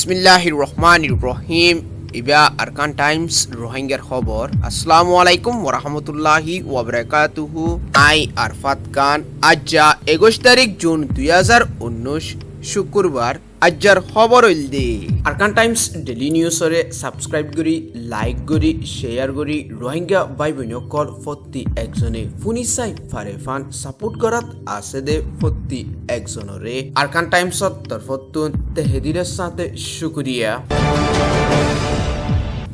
বিসমিল্লাহির রহমানির রহিম ইবা আরকান টাইমস, রোহিঙ্গার খবর। আসসালামু আলাইকুম ওরহামতুল্লাহি ওবরাকাতুহু আই আরফাত খান আজ্জা একুশ তারিখ জুন দুই হাজার উনিশ। শুক্রবার, আজ্জার খবর হইল দে। আরকান টাইমস ডেলি নিউজরে সাবস্ক্রাইব করি, লাইক করি, শেয়ার করি, রোহিঙ্গা ভাই বোনসকল প্রতি একজনে। ফুনি চাই ফারে ফান সাপোর্ট করাত আছে দে প্রতি একজনরে। আরকান টাইমসত তরফতুন তেহেদিরের সাথে শুক্রিয়া।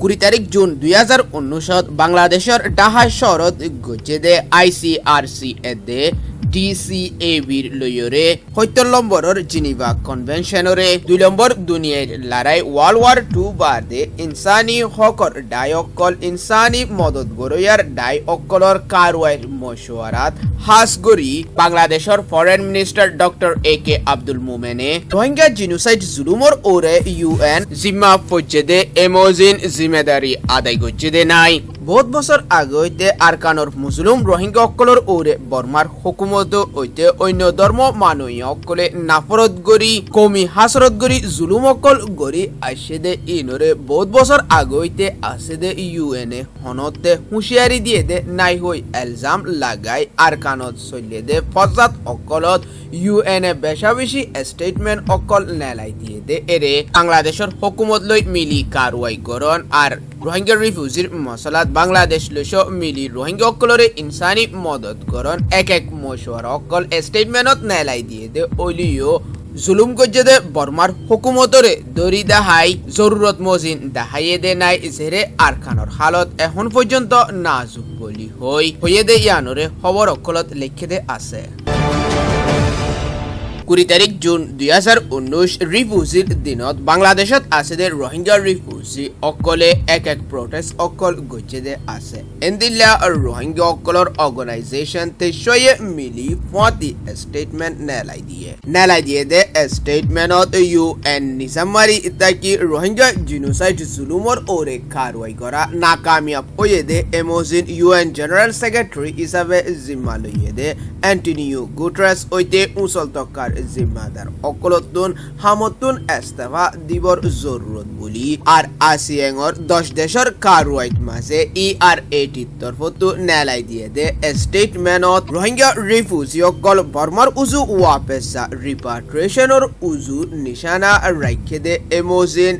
কুড়ি তারিখ জুন দুই হাজার উনিশত বাংলাদেশের ডাহা শহরত গছে দে আই সি আর সি এ দে ডিসিএবির লয়রে সত্তর নম্বরের জিনিভা কনভেনশনরে দুই নম্বর দুনিয়ার লড়াই ওয়ার্ল্ড ওয়ার টু বাদে ইনসানি হকর ডাই অকল ইনসানি মদত গরয়ার ডাই অকলর কারওয়াইর মশওয়ারাত হাসগরি বাংলাদেশের foreign minister doctor A K Abdul মোমেনে Rohingya genocide জুলুমর ওরে ইউএন জিম্মা ফজ্জেদে এমোজিন জিম্মেদারি আদায় করছে নাই। বহুত বছর আগে হইতে আরকানর মুসলিম রোহিঙ্গা অকলর ওরে বর্মার হুকুমত হইতে অন্য ধর্ম মানুষ অকলে নাফরত গরি কমি গরি জুলুম অকল গরি আসে দে। ইনরে বহুত বছর আগে হইতে আসে দে ইউএনএ হনতে হুঁশিয়ারি দিয়ে দে। নাই হই এলজাম লাগাই আরকানত চলিয়ে দে। ফজাত অকলত ইউএনএ বেশা বেশি স্টেটমেন্ট অকল নেলাই দিয়ে দে। এরে বাংলাদেশের হুকুমত লৈ মিলি কারওয়াই করন আর রোহিঙ্গা রিফিউজির মশলাত বাংলাদেশ লইস মিলি রোহিঙ্গা অকলরে ইনসানি মদত করন এক এক মশওয়ার অকল স্টেটমেন্টত নেলাই দিয়ে দে ওইলিও জুলুম করছে দে বর্মার হুকুমতরে দরি দাহাই জরুরত মজিন দাহাইয়ে দে নাই জেরে আরখানর হালত এখন পর্যন্ত নাজুক বলি হই হইয়ে দে ইয়ানরে খবর অকলত লিখে দে আছে কুড়ি তারিখ জুন দুই হাজার উনিশ রিফিউজির দিনত বাংলাদেশত আছে দে রোহিঙ্গা রিফিউজি অকলে এক এক প্রটেস্ট অকল গছে দে আছে। এন্দিল্লা রোহিঙ্গা অকলর অর্গানাইজেশন তেসয়ে মিলি ফতি স্টেটমেন্ট নেলাই দিয়ে। নেলাই দিয়ে দে স্টেটমেন্টত ইউ এন নিজামারি ইত্যাকি রোহিঙ্গা জিনোসাইড জুলুমর ওরে কারওয়াই করা নাকামিয়াব হয়ে দে এমোজিন ইউ এন জেনারেল সেক্রেটারি হিসাবে জিম্মা লইয়ে দে। অ্যান্টনিও গুট্রাস ওইতে উচল তকার জিম্মাদার। অকলতুন, হামতুন এস্তেফা দিবর জরুরত বলি। আর আসিয়াঙর দশ দেশর কারওয়াইত মাঝে ই আর এটির তরফতু নেলাই দিয়ে দে স্টেটমেন্টত রোহিঙ্গা রিফিউজি অকল বর্মার উজু ওয়াপেসা রিপাট্রিয়েশনের উজু নিশানা রাখে দে এমোজিন।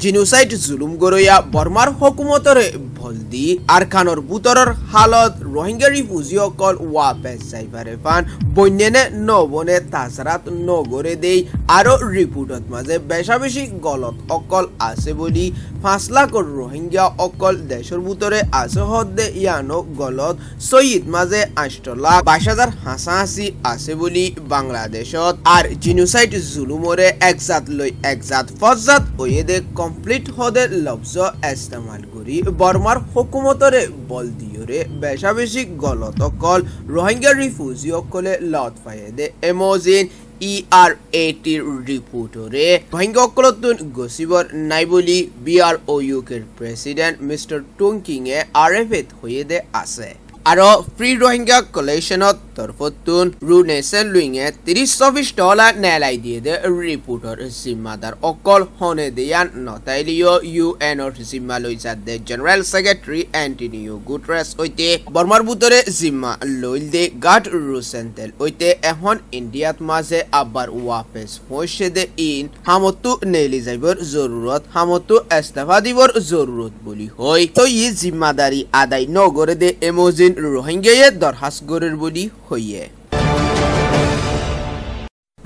জিনোসাইড জুলুম গরইয়া বর্মার হকুমতরে ভলদি আর খানর বুতরর হালত রোহিঙ্গা রিফিউজি অকল ওয়াপেস সাইফারে ফান। বন্যেনে নবনে তাছাড়াত নগরে দেই আরও রিপোর্টত মাঝে বেশা বেশি গলত অকল আছে বলি পাঁচ লাখ রোহিঙ্গা অকল দেশের বুতরে আছে হদ্দে ইয়ানো গলত সৈয়দ মাঝে আষ্ট লাখ বাইশ হাজার হাসাহাসি আছে বলি বাংলাদেশত। আর জিনোসাইড জুলুমরে একজাত লৈ একজাত ফজাত ওয়ে দে কমপ্লিট হদে লফজ ইস্তেমাল করি। বর্মার হুকুমতরে বল দিয়রে বেশা বেশি গলত অকল রোহিঙ্গা রিফিউজি অকলে লত পাইয়ে দে, এমোজিন ই আর এটির রিপোর্টরে রোহিঙ্গা অকলতুন গসিবর নাই বলি বি আর ও ইউকের প্রেসিডেন্ট মিস্টার টুংকিং এ আর এফ এত হয়ে দে আছে। আৰু ফ্ৰী ৰোহিংগা কলেকশ্যনত তৰফতুন ৰু নেচন লুইঙে ত্ৰিশ চৌবিশ ডলাৰ নেলাই দিয়ে দে। ৰিপোৰ্টৰ জিম্মাদাৰ অকল হনে দিয়ান নটাইলিঅ ইউ এনৰ জিম্মা লৈ যাত দে জেনেৰেল ছেক্ৰেটাৰী এণ্টনিঅ গুটৰেছ সৈতে বৰ্মাৰ বুটৰে জিম্মা লৈ দে। গাৰ্ড ৰুচেণ্টেল সৈতে এখন ইণ্ডিয়াত মাজে আবাৰ ৱাপেছ হৈছে দে ইন। হামতো নেলি যাবৰ জৰুৰত হামতো ইস্তফা দিবৰ জৰুৰত বুলি হয় তো ই জিম্মাদাৰী আদায় নগৰে দে। এমজিন রোহিঙ্গায়ে দরখাস্ত গরের বলি হইয়ে।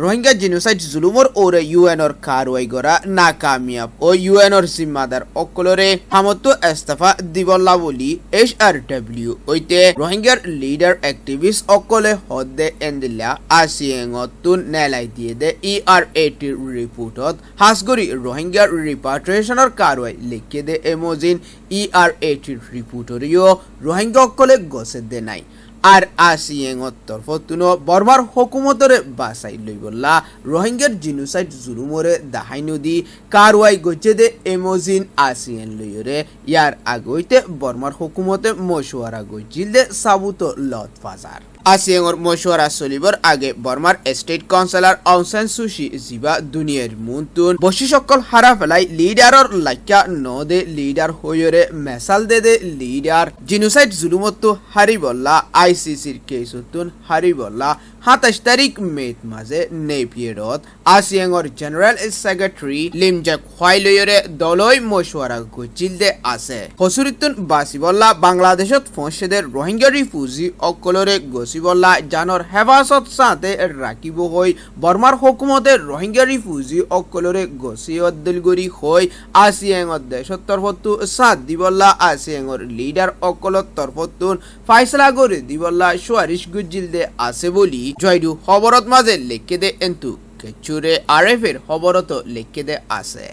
রোহিঙ্গা জিনোসাইড জুলুমর ওরে ইউএনর কারওয়াই গরা নাকামিয়াব। ও ইউএনর জিম্মাদার অকলরে হামতো ইস্তফা দিবল্লা বলি এইচ আর ডব্লিউ ওইতে রোহিঙ্গার লিডার অ্যাক্টিভিস্ট অকলে হদে এন্দিল্লা আসিয়েঙতুন নেলাই দিয়ে দে ই আর এটির রিপোর্টত হাসগরি রোহিঙ্গার রিপাট্রিয়েশনের কারওয়াই লিখে দে এমোজিন ই আর এটির রিপোর্টরিও রোহিঙ্গা অকলে গছে দে নাই। আর আসিয়েন তরফ তুনো বর্মার হকুমতরে বাসাই লই বললা রোহিঙ্গার জিনুসাইট জুলুমরে দাহাই নদী। কারওয়াই গজে দে এমোজিন আসিয়েন লইরে ইয়ার আগইতে বর্মার হকুমতে মশুয়ারা গজিল দে সাবুত লত ফাজার আসিয়াঙর মশওয়ারা চলিবর আগে বর্মার state counsellor Aung San Suu Kyi জিবা দুনিয়ার মুন্তুন বসি সকল হারা ফেলাই লিডারর লাইকা নদে লিডার হইরে মেসাল দে দে লিডার জিনোসাইড জুলুমতো হারিবল্লা আইসিসির কেসুতুন হারিবল্লা সাতাইশ তারিখ মেত মাঝে নেপিয়েডত আসিয়াঙর জেনারেল সেক্রেটারি লিমজাক হোয়াইলয়রে দলই মশওয়ারা গচিল দে আছে হসুরিতুন বাসিবল্লা বাংলাদেশত ফসেদের রোহিঙ্গা রিফিউজি অকলরে গছিবল্লা জানর হেফাজত সাথে রাখিব হই বর্মার হুকুমতে রোহিঙ্গা রিফিউজি অকলরে গছিয়ত দিলগুৰি হৈ আসিয়াঙত দেশত তরফতু সাথ দিবল্লা আসিয়াঙর লিডার অকলত তরফতুন ফাইসলা করে দিবল্লা সুয়ারিশ গুজিল দে আছে বলি জয়ডু খবরত মাঝে লিখে দে এন্তু কেচুরে আরএফের খবরত লিখে দে আছে।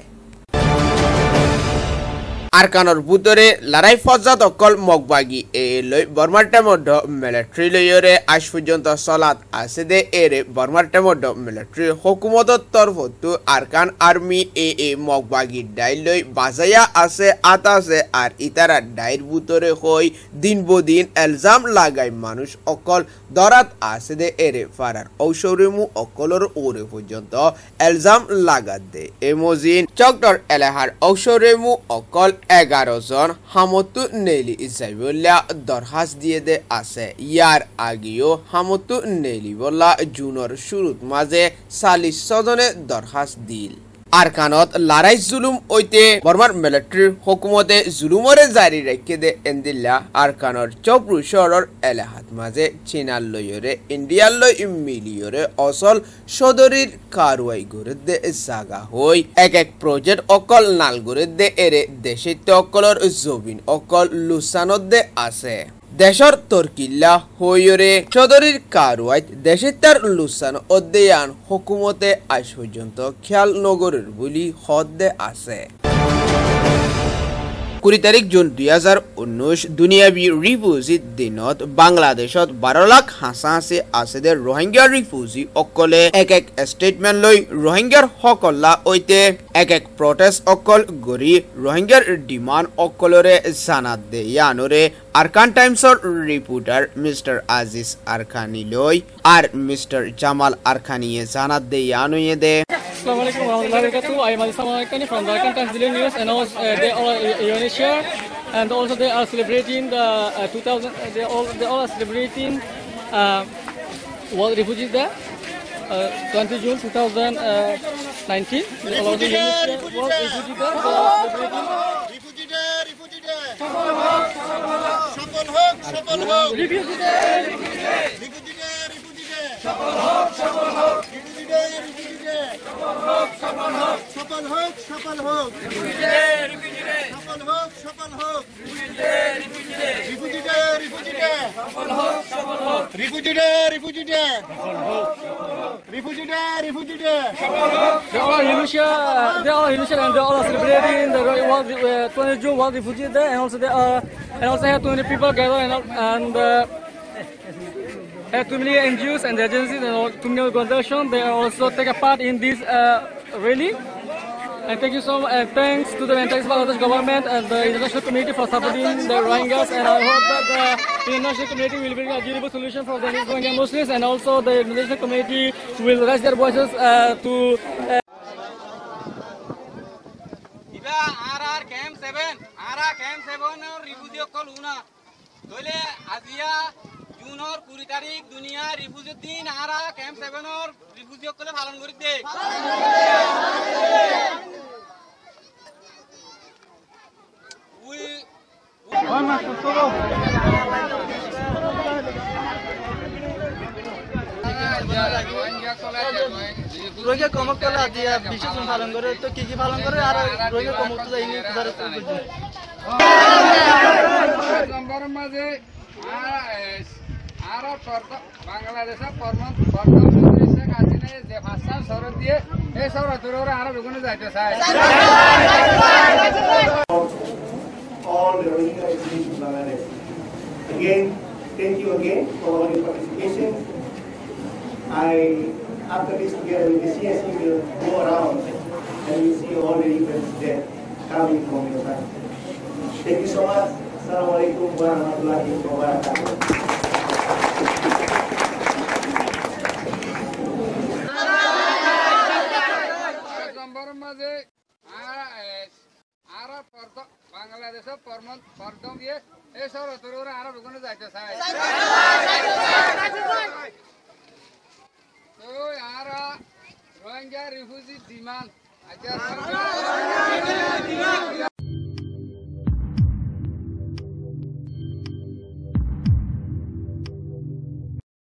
আরকানর বুতরে লড়াই ফজাত অকল মগবাগি। এ লই বর্মার টেমড মিলিটারি লইরে আজ পর্যন্ত চলাত আছে দে। এরে বর্মার টেমড মিলিটারি হুকুমতর তরফতু আরকান আর্মি এ এ মগবাগি ডাইল লই বাজাইয়া আছে, আত আছে আর ইতারা ডাইর বুতরে হই দিন বদিন এলজাম লাগাই মানুষ অকল দরাত আছে দে। এরে ফারার ঔষরিমু অকলর ওরে পর্যন্ত এলজাম লাগাত দে। এমোজিন চকটর এলাহার ঔষরিমু অকল এগারো জন হামতু নেলি ইসাইবুল্লাহ দরখাস্ত দিয়ে দে আছে। ইয়ার আগেও হামতু নেলি বলা জুনের শুরুত মাঝে চাল্লিশ জনে দরখাস্ত দিল। আরকানত লারাই জুলুম ওইতে বর্মার মিলিটারির হুকুমতে জুলুমরে জারি রেখে দে এন্দিল্লা। আরকানর চৌপ্রু শহরের এলাহাত মাঝে চীনার লইরে ইন্ডিয়ার লই মিলিয়রে অসল সদরির কারওয়াই করে দে জাগা হই। এক এক প্রজেক্ট অকল নাল করে দে, এরে দেশিত্ব অকলর জবিন অকল লুসানত দে আছে। দেশর তর্কিল্লা হইরে চদরির কারুয়াইত দেশের তার লুসান অধ্যয়ান হকুমতে আজ পর্যন্ত খেয়াল নগরের বলি হদ্দে আছে। কুড়ি তারিখ জুন দুই হাজার ঊনৈশ দুনিয়াবী রিফিউজি দিনত বাংলাদেশত বাৰ লাখ হাঁচা হাঁচি আছে দে ৰোহিংগীয়া ৰিফিউজি অকলে এক এক ষ্টেটমেণ্ট লৈ ৰোহিংগীয়াৰ সকলা সৈতে এক এক প্ৰটেষ্ট অকল গঢ়ি ৰোহিংগীয়াৰ ডিমাণ্ড অকলৰে জানাত দে। ইয়ানৰে আরকান টাইমসর রিপোর্টার মিস্টার আজিজ আরখানিলৈ আর মিস্টার জামাল আরখানিয়ে জানাত দে, ইয়ানুয়ে দে। Assalamualaikum warahmatullahi wabarakatuh. I am Ali Samarkani from the Arkan Times Daily News, and also, uh, they all are Indonesia, and also they are celebrating the uh, 2000. Uh, they all they all are celebrating uh, World Refugee Day, uh, 20 June 2019. They all are the Indonesia World Refugee Day. They are celebrating. Refugee day refugee day সফল হোক সফল হোক সফল হোক Refugee Day. Refugee day refugee day সফল হোক সফল হোক সফল হোক সফল হোক সফল হোক রিফুজি ডে রিফুজি ডে সফল হোক সফল হোক refugee day refugee day refugee day refugee day সফল হোক সফল হোক রিফুজি ডে রিফুজি ডে সফল হোক রিফুজি ডে রিফুজি ডে সফল হোক They all are Indonesia. They all are Indonesia, and they all are celebrating the World uh, 20 June World Refugee Day, and also they are and also have 20 people gather and and. Uh, have two million NGOs and agencies and all, two million organizations. They also take a part in this uh, rally. And thank you so much. And thanks to the thanks Bangladesh government and the international community for supporting the Rohingyas. And I hope that the international community will bring a durable solution for the Rohingya Muslims. And also the international community will raise their voices uh, to. Uh, Iba R R camp seven R R camp seven refugee অকল উনা ধরলে আজিয়া জুনের কুড়ি তারিখ দুনিয়া রিফিউজির দিন আর camp সেভেনের refugee অকলে পালন করি দে রোহিঙ্গা কমক দিয়া বিশেষ পালন করে তো কি কি পালন করে? আর রোহিঙ্গা কমক তো যায়নি নম্বরের মাঝে আর বাংলাদেশের প্রধানমন্ত্রী শেখ হাসিনা যে ভাষা শরৎ দিয়ে এই শরতের আর ওখানে যাইতে চায় all the Rohingya refugees in Bangladesh. Again, thank you again for all your participation. I, after this together with the CSE, will go around and we see all the events that coming from your side. Thank you so much. Assalamualaikum warahmatullahi wabarakatuh. দিয়ে এই শহর তোর ওরা আরও চাই তো আর Rohingya refugee demand আচ্ছা।, আচ্ছা।